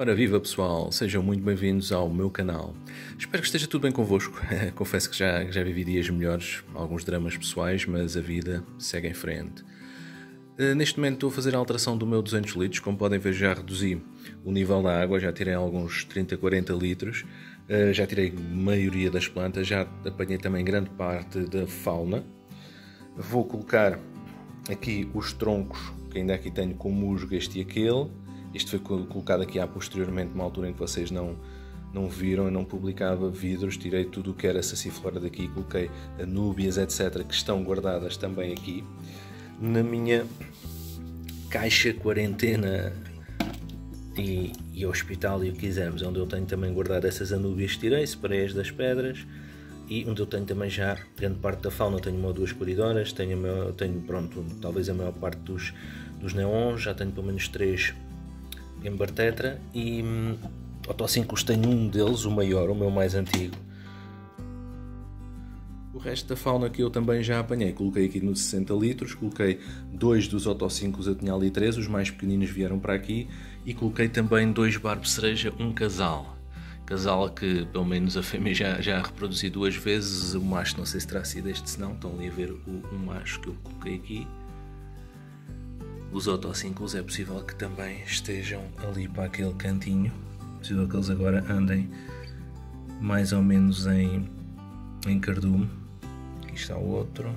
Ora viva pessoal, sejam muito bem-vindos ao meu canal. Espero que esteja tudo bem convosco. Confesso que já, já vivi dias melhores, alguns dramas pessoais, mas a vida segue em frente. Uh, neste momento estou a fazer a alteração do meu 200 litros, como podem ver já reduzi o nível da água, já tirei alguns 30, 40 litros, uh, já tirei a maioria das plantas, já apanhei também grande parte da fauna. Vou colocar aqui os troncos que ainda aqui tenho com musgo este e aquele isto foi colocado aqui há posteriormente, uma altura em que vocês não, não viram, eu não publicava vidros, tirei tudo o que era sassiflora daqui, coloquei anúbias, etc., que estão guardadas também aqui. Na minha caixa quarentena e, e hospital e o que quisermos, onde eu tenho também guardado essas anúbias, tirei, separei-as das pedras e onde eu tenho também já grande parte da fauna, tenho uma ou duas coridoras, tenho, tenho pronto, talvez a maior parte dos, dos neons, já tenho pelo menos três Ember Tetra e hum, Otocincos tenho um deles, o maior, o meu mais antigo. O resto da fauna que eu também já apanhei, coloquei aqui nos 60 litros, coloquei dois dos Otocincos, eu tinha ali três, os mais pequeninos vieram para aqui e coloquei também dois barbo cereja, um casal. Casal que pelo menos a fêmea já, já reproduzi duas vezes, o macho não sei se terá sido este, se não, estão ali a ver o, o macho que eu coloquei aqui os autociclos é possível que também estejam ali para aquele cantinho. É possível que eles agora andem mais ou menos em, em cardume. Aqui está o outro.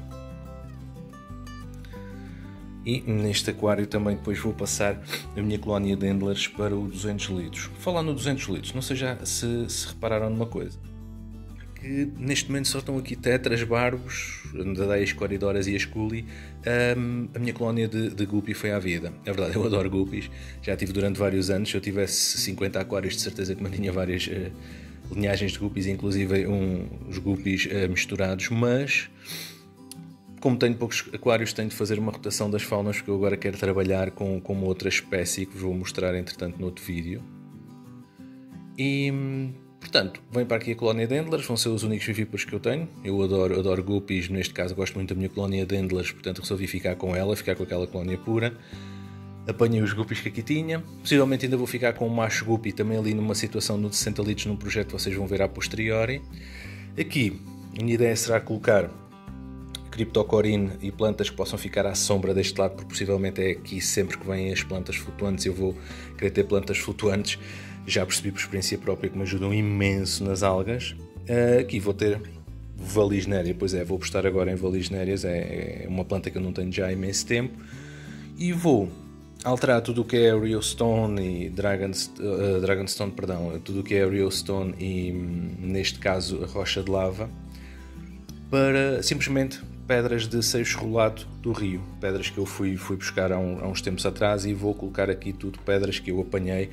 E neste aquário também depois vou passar a minha colónia de Endlers para o 200 litros. Falando no 200 litros, não sei já se, se repararam numa coisa que neste momento só estão aqui tetras, barbos, nadeias, coridoras e asculi. Um, a minha colónia de, de guppy foi à vida. É verdade, eu adoro guppies. Já tive durante vários anos. Se eu tivesse 50 aquários, de certeza que mantinha várias uh, linhagens de guppies, inclusive um, os guppies uh, misturados. Mas, como tenho poucos aquários, tenho de fazer uma rotação das faunas, porque eu agora quero trabalhar com, com outra espécie que vos vou mostrar, entretanto, no outro vídeo. E Portanto, vem para aqui a colónia de Endlers, vão ser os únicos vivíparos que eu tenho. Eu adoro, adoro guppies, neste caso gosto muito da minha colónia de Endlers, portanto resolvi ficar com ela, ficar com aquela colónia pura. Apanhei os guppies que aqui tinha. Possivelmente ainda vou ficar com um macho guppy também ali numa situação no 60 litros num projeto que vocês vão ver a posteriori. Aqui, a minha ideia será colocar criptocorine e plantas que possam ficar à sombra deste lado, porque possivelmente é aqui sempre que vêm as plantas flutuantes eu vou querer ter plantas flutuantes já percebi por experiência própria que me ajudam imenso nas algas. Uh, aqui vou ter valisnéria, pois é, vou postar agora em valisnérias, é, é uma planta que eu não tenho já há imenso tempo. E vou alterar tudo o que é Rio Stone e uh, Dragonstone, perdão, tudo o que é Rio Stone e neste caso a rocha de lava para simplesmente pedras de seixo rolado do rio, pedras que eu fui, fui buscar há, um, há uns tempos atrás e vou colocar aqui tudo pedras que eu apanhei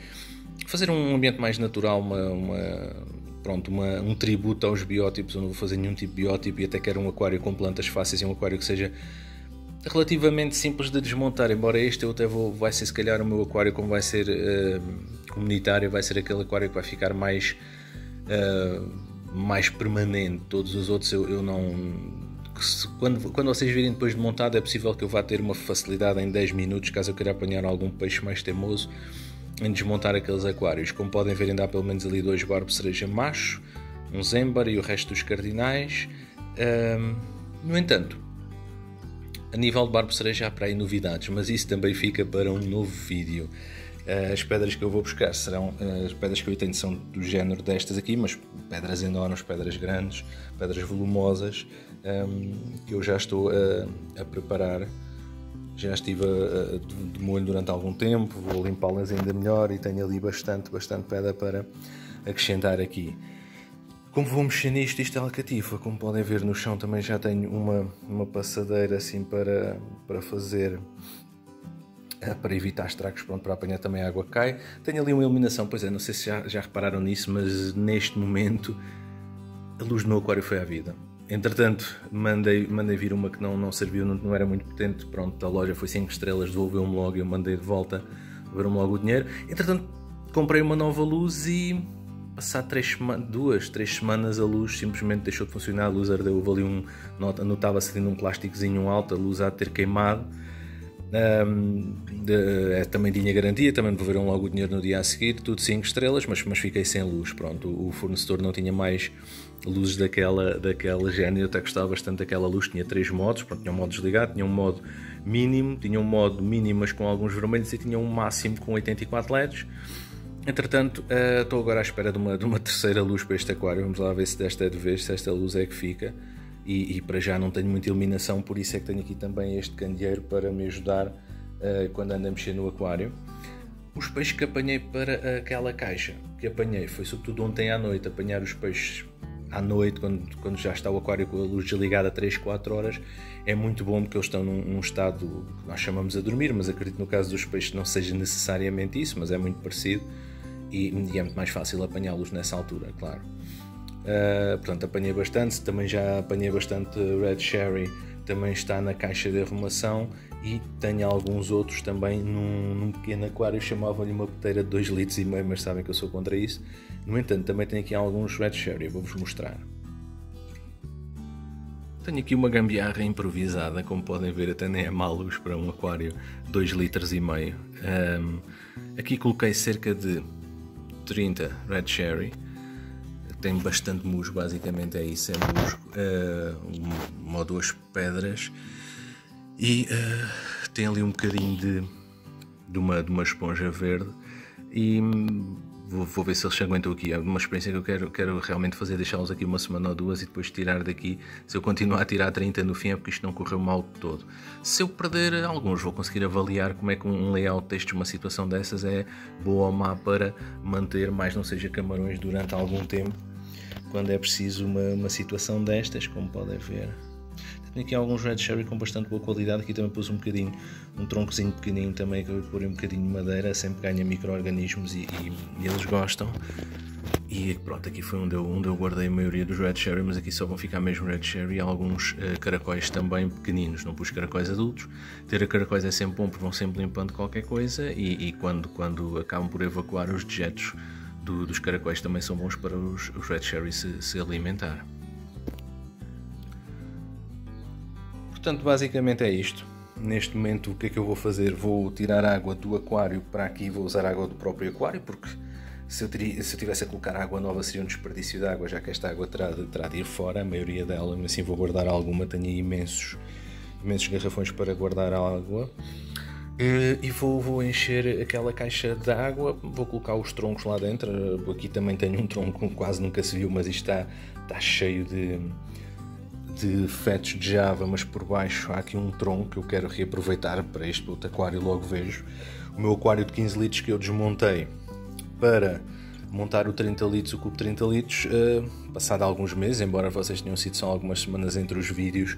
fazer um ambiente mais natural, uma, uma pronto, uma, um tributo aos biótipos. Eu não vou fazer nenhum tipo de biótipo e até quero um aquário com plantas fáceis e um aquário que seja relativamente simples de desmontar. Embora este eu até vou, vai ser se calhar o meu aquário como vai ser uh, comunitário, vai ser aquele aquário que vai ficar mais, uh, mais permanente. Todos os outros eu, eu não. Quando, quando vocês virem depois de montado, é possível que eu vá ter uma facilidade em 10 minutos, caso eu queira apanhar algum peixe mais teimoso em desmontar aqueles aquários. Como podem ver, ainda há pelo menos ali dois barbos cereja macho, um zembar e o resto dos cardinais. Um, no entanto, a nível de barbo cereja há para aí novidades, mas isso também fica para um novo vídeo. Uh, as pedras que eu vou buscar serão uh, as pedras que eu tenho são do género destas aqui, mas pedras enormes, pedras grandes, pedras volumosas um, que eu já estou a, a preparar já estive a, a, de molho durante algum tempo, vou limpá-las ainda melhor e tenho ali bastante, bastante pedra para acrescentar aqui. Como vou mexer nisto, isto é alcatifa, como podem ver no chão também já tenho uma, uma passadeira assim para, para fazer eh, para evitar estragos, pronto, para apanhar também a água cai. Tenho ali uma iluminação, pois é, não sei se já, já repararam nisso, mas neste momento a luz do meu aquário foi à vida. Entretanto, mandei, mandei vir uma que não, não serviu, não, não era muito potente. Pronto, a loja foi 5 estrelas, devolveu-me logo e eu mandei de volta, devolveram-me logo o dinheiro. Entretanto, comprei uma nova luz e passar três duas, três semanas a luz simplesmente deixou de funcionar, a luz ardeu, houve ali um, notava-se ali num plásticozinho alto, a luz a ter queimado. Um, de, é, também tinha garantia, também devolveram logo o dinheiro no dia a seguir, tudo 5 estrelas, mas, mas fiquei sem luz. Pronto, o fornecedor não tinha mais luzes daquela, daquela género, eu até gostava bastante daquela luz, tinha três modos, pronto, tinha um modo desligado, tinha um modo mínimo, tinha um modo mínimo mas com alguns vermelhos e tinha um máximo com 84 LEDs. Entretanto, uh, estou agora à espera de uma, de uma terceira luz para este aquário, vamos lá ver se desta é de vez, se esta luz é que fica. E, e, para já não tenho muita iluminação, por isso é que tenho aqui também este candeeiro para me ajudar uh, quando ando a mexer no aquário. Os peixes que apanhei para aquela caixa que apanhei foi sobretudo ontem à noite, apanhar os peixes à noite, quando, quando já está o aquário com a luz desligada 3, 4 horas, é muito bom porque eles estão num, num, estado que nós chamamos a dormir, mas acredito no caso dos peixes não seja necessariamente isso, mas é muito parecido e, e é muito mais fácil apanhá-los nessa altura, claro. Uh, portanto, apanhei bastante, também já apanhei bastante Red Sherry, também está na caixa de arrumação e tenho alguns outros também num, num pequeno aquário, chamavam-lhe uma peteira de 2 litros e meio, mas sabem que eu sou contra isso. No entanto, também tenho aqui alguns Red Sherry, vou-vos mostrar. Tenho aqui uma gambiarra improvisada, como podem ver, até nem é má luz para um aquário 2 litros e meio. Um, aqui coloquei cerca de 30 Red Sherry. Tem bastante musgo, basicamente é isso, é musgo. Uh, uma ou duas pedras. E uh, tem ali um bocadinho de, de, uma, de uma esponja verde. E vou, vou, ver se eles se aguentam aqui. É uma experiência que eu quero, quero realmente fazer, deixá-los aqui uma semana ou duas e depois tirar daqui. Se eu continuar a tirar 30 no fim é porque isto não correu mal de todo. Se eu perder alguns, vou conseguir avaliar como é que um layout deste, uma situação dessas é boa ou má para manter mais não seja camarões durante algum tempo. Quando é preciso uma, uma situação destas, como podem ver. Tenho aqui alguns Red Sherry com bastante boa qualidade. Aqui também pus um bocadinho, um troncozinho pequenininho também que eu pôr um bocadinho de madeira. Sempre ganha micro-organismos e, e, e, eles gostam. E pronto, aqui foi onde eu, onde eu guardei a maioria dos Red Sherry, mas aqui só vão ficar mesmo Red Sherry e alguns uh, caracóis também pequeninos. Não pus caracóis adultos. Ter a caracóis é sempre bom porque vão sempre limpando qualquer coisa e, e quando, quando acabam por evacuar os dejetos do, dos caracóis também são bons para os, os Red Sherry se, se alimentar. Portanto, basicamente é isto. Neste momento, o que é que eu vou fazer? Vou tirar água do aquário para aqui, vou usar água do próprio aquário, porque se eu, teria, se eu tivesse a colocar água nova seria um desperdício de água, já que esta água terá, terá de ir fora, a maioria dela, mas assim vou guardar alguma, tenho imensos, imensos garrafões para guardar água. E vou, vou, encher aquela caixa de água, vou colocar os troncos lá dentro. Aqui também tenho um tronco que quase nunca se viu, mas isto está, está cheio de, de fetos de Java, mas por baixo há aqui um tronco que eu quero reaproveitar para este outro aquário, logo vejo. O meu aquário de 15 litros que eu desmontei para montar o 30 litros, o cubo 30 litros, uh, passado alguns meses, embora vocês tenham sido só algumas semanas entre os vídeos,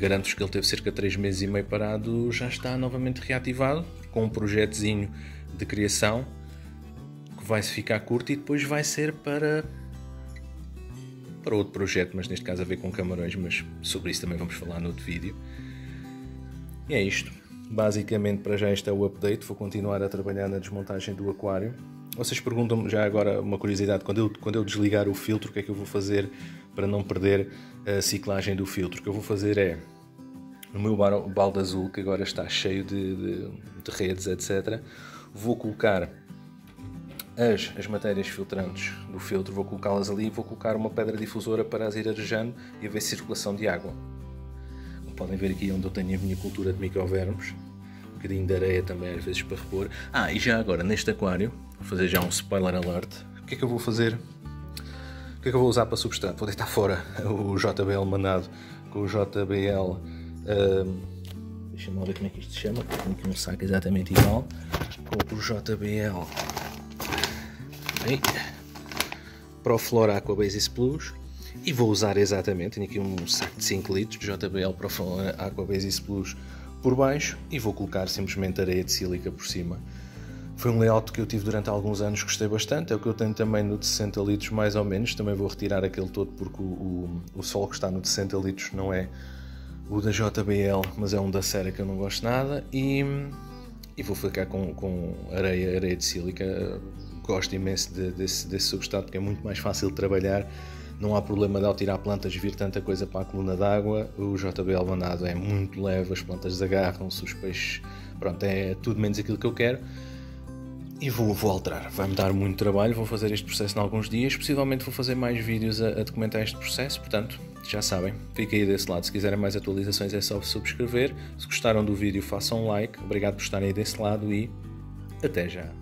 garanto-vos que ele teve cerca de 3 meses e meio parado, já está novamente reativado, com um projetozinho de criação, que vai-se ficar curto e depois vai ser para para outro projeto, mas neste caso a ver com camarões, mas sobre isso também vamos falar no outro vídeo. E é isto. Basicamente, para já este é o update. Vou continuar a trabalhar na desmontagem do aquário. Vocês perguntam-me já agora uma curiosidade: quando eu, quando eu desligar o filtro, o que é que eu vou fazer para não perder a ciclagem do filtro? O que eu vou fazer é no meu balde azul, que agora está cheio de, de, de redes, etc., vou colocar as, as matérias filtrantes do filtro, vou colocá-las ali e vou colocar uma pedra difusora para as ir arejando e haver circulação de água. Como podem ver aqui onde eu tenho a minha cultura de microvermos, um bocadinho de areia também às vezes para repor. Ah, e já agora neste aquário, vou fazer já um spoiler alert, o que é que eu vou fazer? Que é que eu vou usar para substrato? Vou deitar fora o JBL manado com o JBL. Um, Deixa-me ver como é que isto se chama, tenho aqui um saco exatamente igual. Com o JBL Aí. Proflora Aqua Basis Plus e vou usar exatamente, tenho aqui um saco de 5 litros de JBL Proflora Aqua Basis Plus por baixo e vou colocar simplesmente areia de sílica por cima. Foi um layout que eu tive durante alguns anos, gostei bastante, é o que eu tenho também no de 60 litros mais ou menos, também vou retirar aquele todo porque o, o, o sol que está no de 60 litros não é o da JBL, mas é um da série que eu não gosto nada. E, e vou ficar com, com areia, areia de sílica. Gosto imenso de, desse, desse substrato porque é muito mais fácil de trabalhar, não há problema de ao tirar plantas vir tanta coisa para a coluna d'água. O JBL bandado é muito leve, as plantas agarram-se, os peixes, pronto, é tudo menos aquilo que eu quero. E vou, vou alterar, vai-me dar muito trabalho, vou fazer este processo em alguns dias, possivelmente vou fazer mais vídeos a, a documentar este processo, portanto, já sabem, fica aí desse lado. Se quiserem mais atualizações é só subscrever. Se gostaram do vídeo, façam um like. Obrigado por estarem aí desse lado e até já.